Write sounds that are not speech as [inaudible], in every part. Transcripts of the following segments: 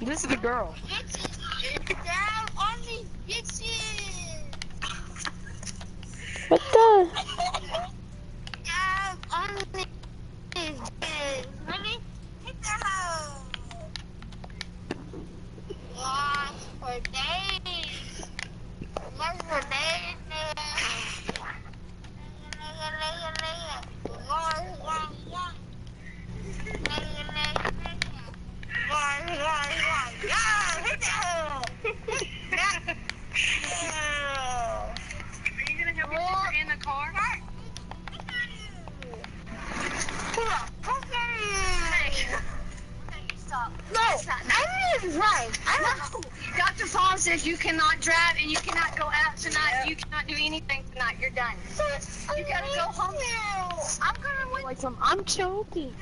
This is the girl. Bitches, down on these bitches. What the? Down on these bitches. Ready? Hit the hoe. Watch for days. Watch for days. Nigga, nigga, nigga. Watch, watch, watch. Nigga, nigga, nigga. Watch, watch, watch. Yeah, hit the hoe. Yeah. Yeah. Are you gonna help your sister in the car? No, I didn't drive. I don't Dr. Fawn says you cannot drive and you cannot go out tonight. You cannot do anything tonight. You're done. You gotta go home. I'm gonna. Like some, I'm choking.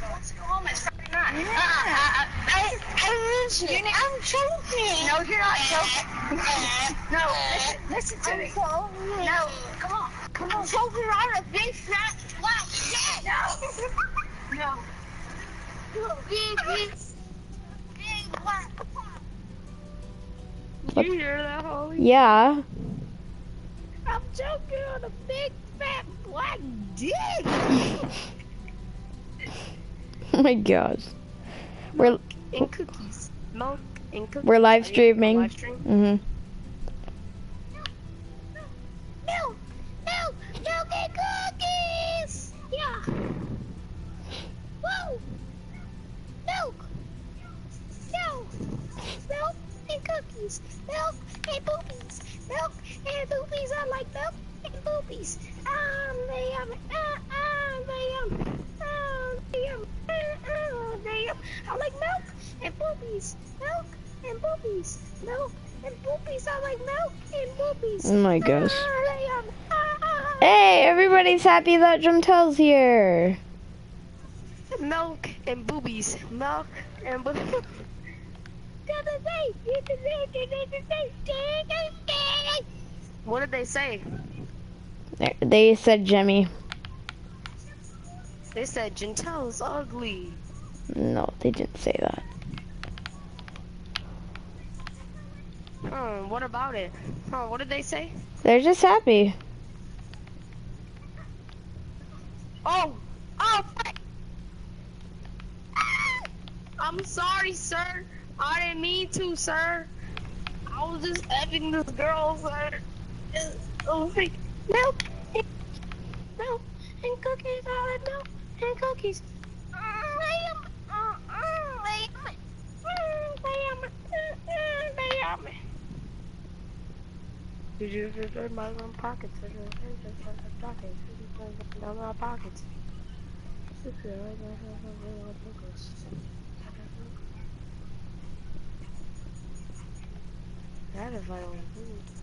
Let's go home. It's Friday night. Uh, I, I, I listen. I'm choking. No, you're not joking. No, listen, listen to me. choking. No, come on. Come on. choking on a big fat black shit. No. No. Big, big, big black. Did you hear that, Holly? Yeah. I'm choking on a big black dick. [laughs] Oh my gosh. We're And cookies. Milk and cookies. we're live Are you gonna streaming. Live stream? Mhm. Milk, milk, milk and cookies. Yeah. Whoa. Milk. No. Milk and cookies. Milk and boobies. Milk and boobies. I like milk and boobies. They they they they. I like milk and boobies. Milk and boobies. Milk and boobies. I like milk and boobies. Oh my gosh. Ah, they ah, ah, Hey, everybody's happy that Drumtel's here. Milk and boobies. Milk and boobies. [laughs] What did they say? They said Jemmy. They said Gentel is ugly. No, they didn't say that. Hmm, what about it? Huh, what did they say? They're just happy. Oh! Oh! fuck. I'm sorry, sir. I didn't mean to, sir. I was just effing this girl, sir. Oh, freak. Milk, and- milk, and cookies. I like milk and cookies. Did you just in my little pockets? In my pockets. In my pockets. That is my own food.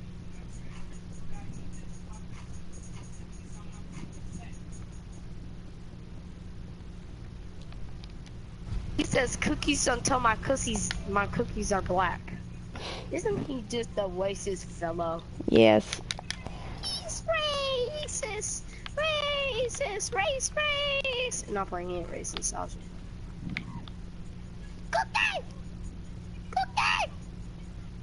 He says cookies until my cookies my cookies are black. Isn't he just a racist fellow? Yes. He's racist, racist, race, race. Not playing any racist. I was just Cookie, cookie,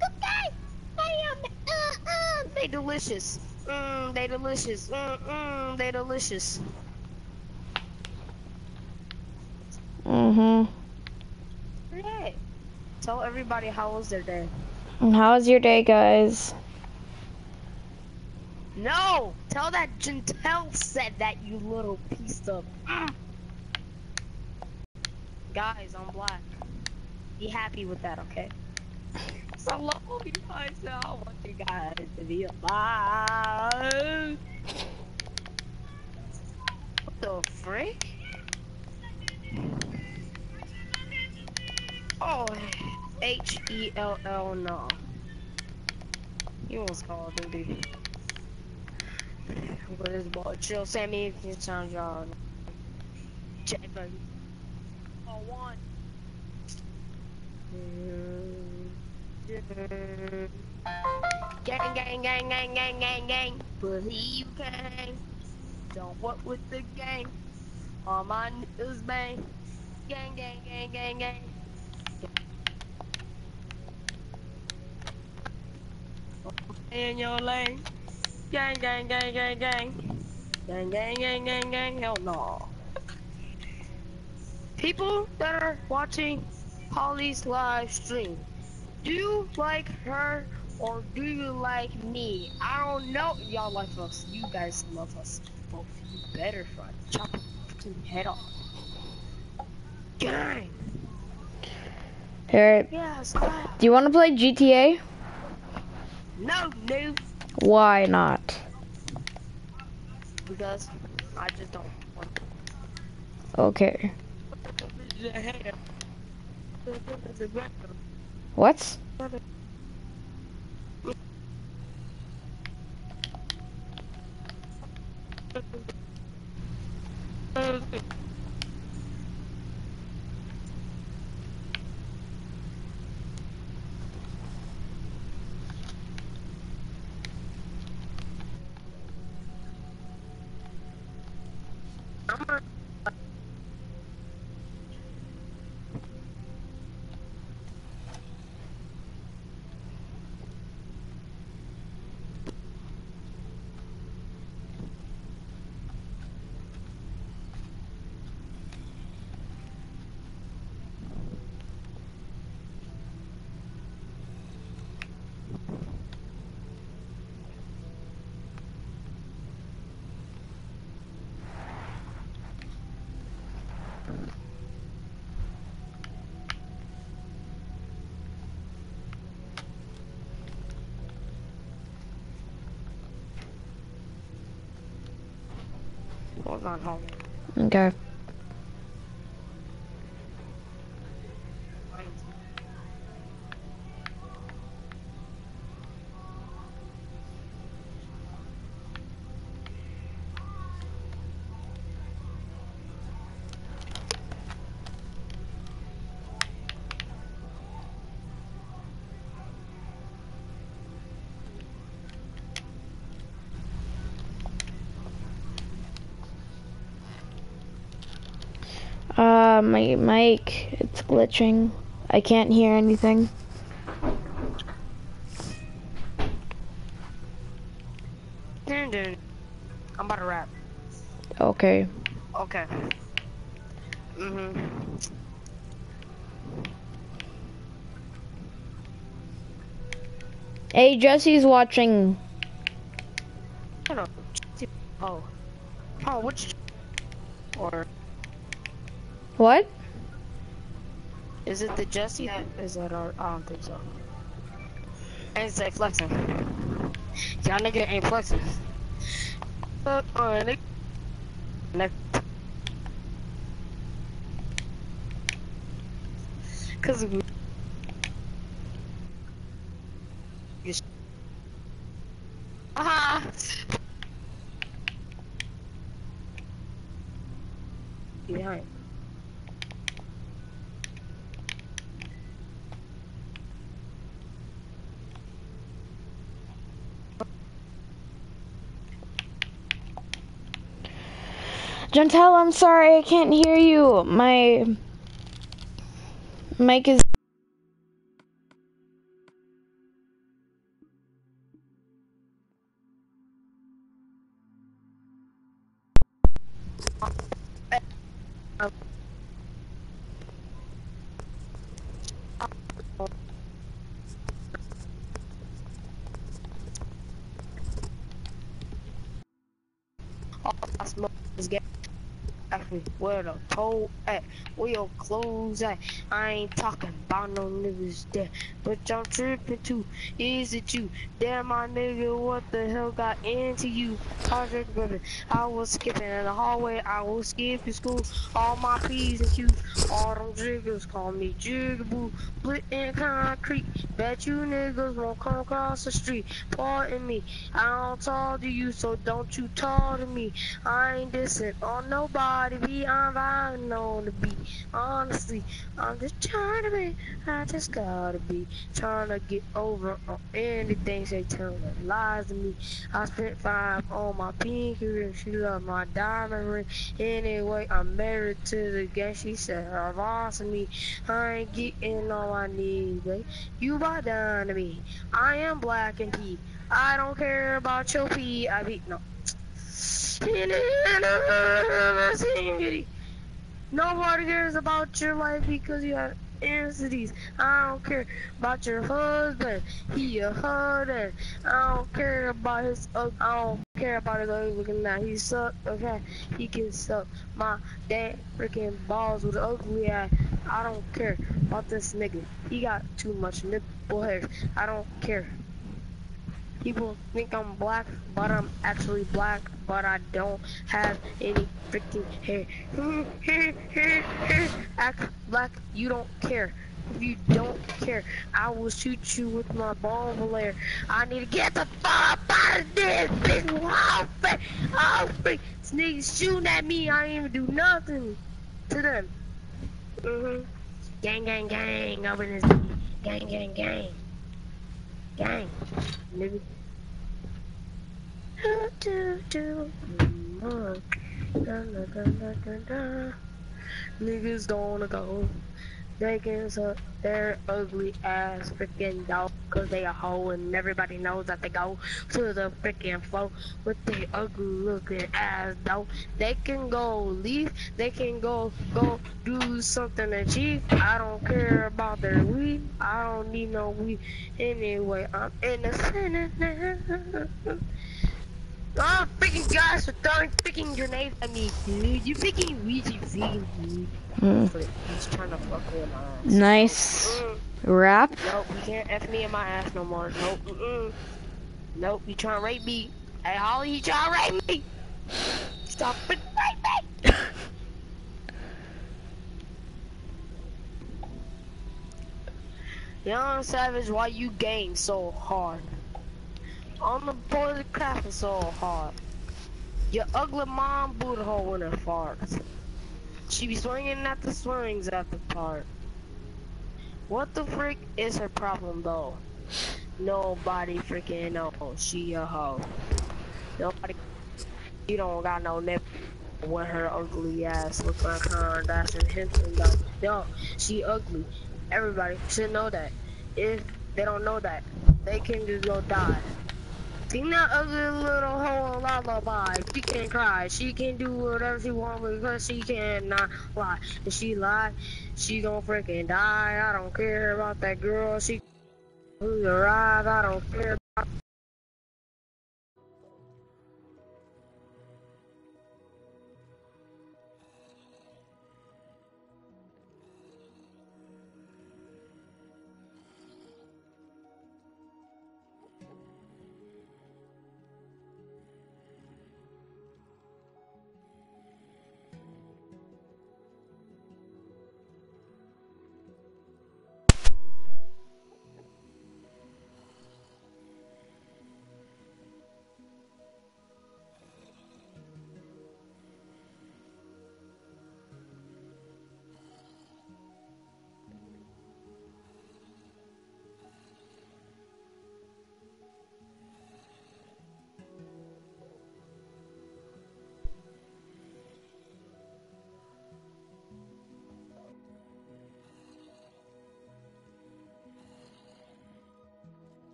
cookie. They um, uh, uh, They delicious. Mmm, they delicious. Mmm, mmm, they delicious. Mhm. Hey, tell everybody how was their day. And how's your day, guys? No, tell that Gentel said that you little piece of. Mm. [gasps] Guys, I'm black. Be happy with that, okay? So I love you guys. I want you guys to be alive. What the frick? H E L L no. You was Call of Duty. What is ball? Chill, Sammy. You sound y'all. Check, baby. Oh, one. Mm-hmm. Gang, gang, gang, gang, gang, gang, gang. Believe can. Don't work with the gang. All my niggas bang. Gang, gang, gang, gang, gang. In your lane. Gang, gang, gang, gang, gang. Gang, gang, gang, gang, gang. Hell no. People that are watching Holly's live stream, do you like her or do you like me? I don't know. Y'all like us. You guys love us. Both. You better front. Chop your fucking head off. Gang. Here, Yes. do you want to play GTA? No, no. Why not? Because I just don't want Okay. to. What? Hold on, hold Okay. Uh, my mic, it's glitching. I can't hear anything. I'm about to rap. Okay. Okay. Mhm. Hey, Jesse's watching. Oh. Oh, which? Or What? is it the Jesse? Is that our? I don't think so. Ain't say flexing. Y'all nigga ain't flexing. Fuck on nigga. Next. Cause we. You s- Ah! Behind. Gentel, I'm sorry, I can't hear you. My mic is. Gas. Where the toe at? Where your clothes at? I ain't talking about no niggas there. But I'm tripping too. Is it you? Damn, my nigga, what the hell got into you? Ribbon. I was skipping in the hallway. I was skipping school. All my P's and Q's. All them jiggers call me Jigaboo. Split in concrete. Bet you niggas won't come across the street. Pardon me. I don't talk to you, so don't you talk to me. I ain't dissing on nobody. Cardi I'm vibing on the beat. Honestly, I'm just trying to be, I just gotta be trying to get over on anything they tell lies to me. I spent five on my pinky ring, she loved my diamond ring. Anyway, I'm married to the gang, she said her boss me. I ain't getting all I need, babe. You buy down to me. I am black and pea. I don't care about your pee. I be no. [laughs] Nobody cares about your life because you have entities. I don't care about your husband. He a husband. I don't care about his. Uh, I don't care about his ugly looking now. He suck. Okay, he can suck my damn freaking balls with ugly eye. I don't care about this nigga. He got too much nipple hairs. I don't care. People think I'm black, but I'm actually black, but I don't have any freaking hair. [laughs] Act black, you don't care. If you don't care, I will shoot you with my ball of flare. I need to get the fuck out of this big outfit. Oh, freak. This niggas shooting at me. I ain't even do nothing to them. Mm-hmm. Gang, gang, gang. In this gang, gang, gang. Gang. Nigga. Do, do. Niggas gonna go. They can suck their ugly ass freaking dog cause they a hoe and everybody knows that they go to the freaking flow with their ugly looking ass dog. They can go leave, they can go go do something to cheap. I don't care about their weed. I don't need no weed anyway. I'm innocent. [laughs] Oh, freaking gosh, for throwing freaking grenades at me, dude. You freaking you freaking weed. Mm. He's trying to fuck me in my ass. Nice Mm. rap. Nope, you can't F me in my ass no more. Nope, mm-mm. Nope, you trying to rape me. Hey, Holly, you trying to rape me. Stop it, rape me. [laughs] Young Savage, why you game so hard? On the boys crafting so hard. Your ugly mom boot hole in her farts. She be swinging at the swings at the park. What the frick is her problem though? Nobody freaking knows she a hoe. Nobody, you don't got no nip when her ugly ass look like her. In Henson though. Yo, she ugly. Everybody should know that. If they don't know that, they can just go die. Sing that ugly little hoe lullaby. She can't cry. She can do whatever she wants because she cannot lie. If she lie, she gon' freaking die. I don't care about that girl. She who's arrived. I don't care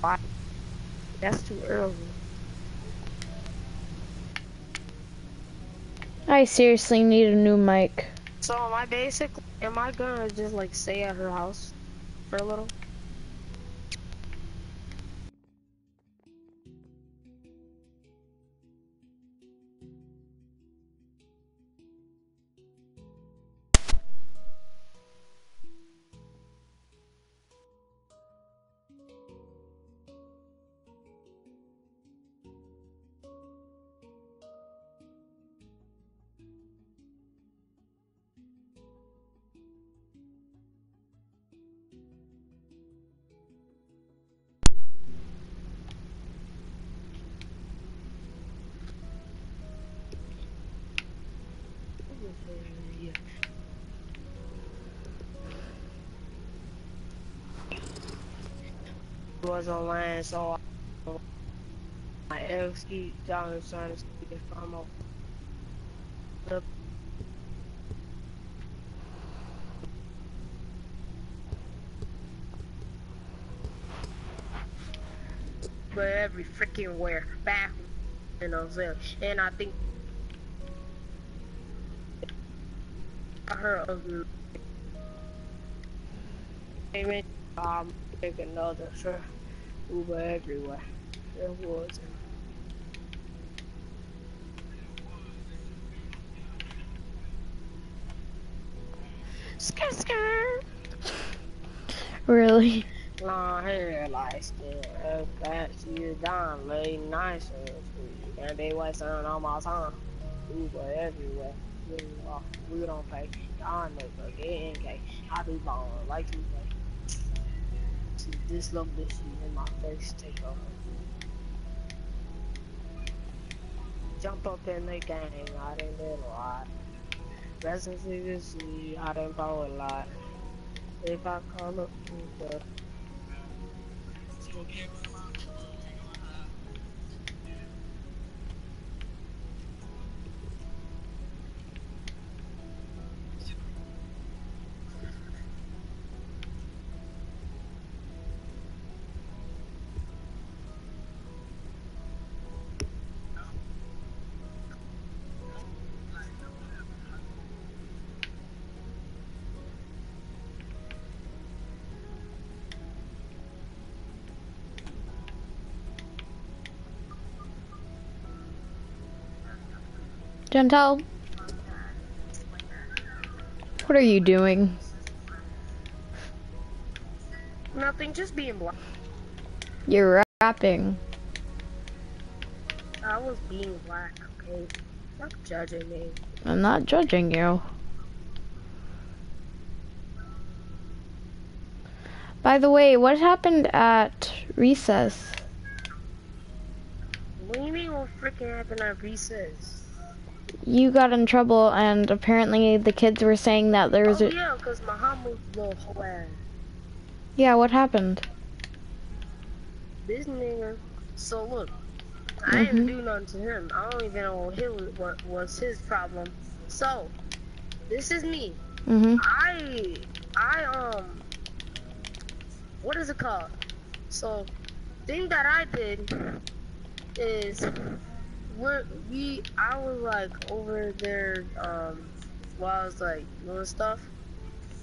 about. That's too early. I seriously need a new mic. So am I basically? Am I gonna just like stay at her house for a little? Was online, so I, my ex keep trying to see if I'm up. But every freaking where back, you know, and I think I heard ugly. Take another sure. Uber everywhere. There was. Skr skr. Really? Long hair, light skin, up back, you down, lay nice and they wasting on my time. Uber everywhere. We, uh, we don't pay. Y'all nigga, get in, I be ballin' like you. See this bitch in my face take over. Jump up in the game, I didn't do a lot. Residents to see, I didn't blow a lot. If I come up to Gentle. What are you doing? Nothing, just being black. You're rapping. I was being black, okay? Stop judging me. I'm not judging you. By the way, what happened at recess? What do you mean what freaking happened at recess? You got in trouble, and apparently the kids were saying that there was oh, a. yeah, because Muhammad's little whole ass. Yeah, what happened? This nigga. So look, I mm -hmm. didn't do nothing to him. I don't even know what, what was his problem. So, this is me. Mm -hmm. I, I um, what is it called? So, thing that I did is we're, we, I was like over there, um, while I was like doing stuff.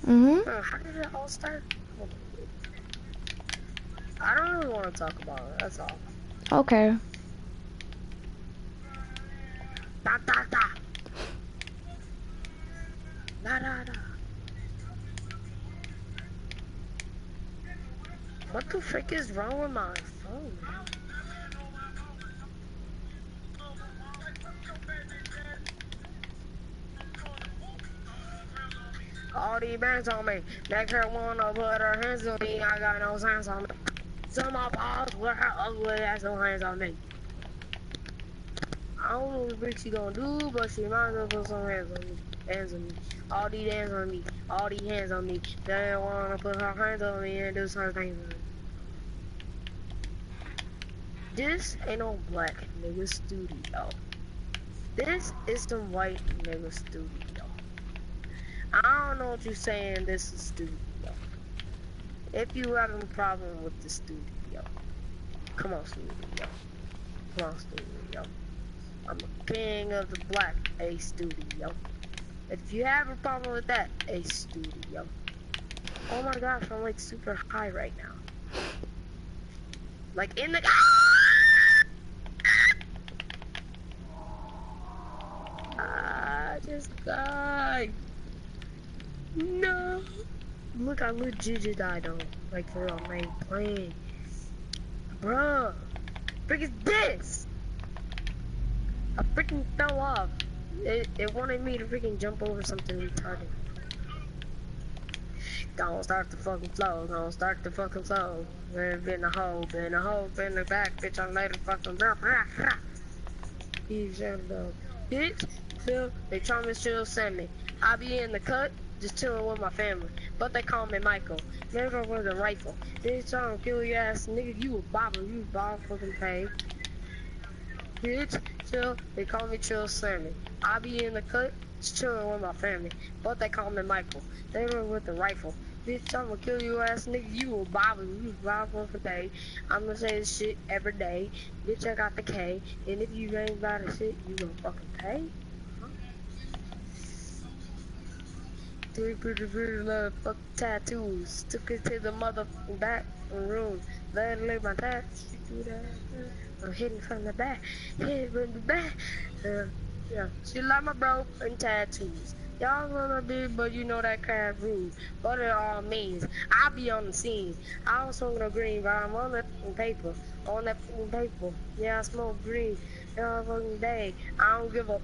Mm-hmm. Uh, how did it all start? I don't really want to talk about it, that's all. Okay. Da da da. Da da da. What the frick is wrong with my phone, man? All these bands on me. Next her wanna put her hands on me. I got no hands on me. Some my balls with her ugly ass no hands on me. I don't know what bitch she gonna do, but she might as well put some hands on me. Hands on me. All these hands on me. All these hands on me. They wanna put her hands on me and do some things on me. This ain't no black nigga studio. This is some white nigga studio. Don't know what you're saying, this is studio. If you having a problem with the studio, come on studio. Come on studio. I'm a king of the black A studio. If you have a problem with that, A studio. Oh my gosh, I'm like super high right now. Like in the [laughs] Ah, just died. No. Look, I legit died on. Like for real, I ain't playing. Bruh. Is this? I freaking fell off. It, it wanted me to freaking jump over something retarded. Don't start the fucking flow, don't start the fucking flow. Been a hole, been a hole, been a back, bitch, I'm later fucking You shut up. Bitch, Phil, they try to chill send me. I be in the cut, just chilling with my family. But they call me Michael. Never with a rifle. Bitch, I don't kill your ass, nigga. You a bobber. You bob fucking pay. Bitch, chill. They call me Chill Sammy. I be in the cut, just chilling with my family. But they call me Michael. They run with a rifle. Bitch, I'ma kill your ass, nigga. You a bobber. You bob for day. I'ma say this shit every day. Bitch, I got the K. And if you ain't about the shit, you gonna fucking pay. Three pretty pretty fuck tattoos. Took it to the motherfucking back room. Let lay my tats. I'm hitting from the back. Hit from the back. Uh, yeah, she like my bro and tattoos. Y'all wanna be, but you know that crap rude. But it all means I be on the scene. I don't smoke no green, but I'm on that paper. On that paper. Yeah, I smoke green. Every fucking day. I don't give a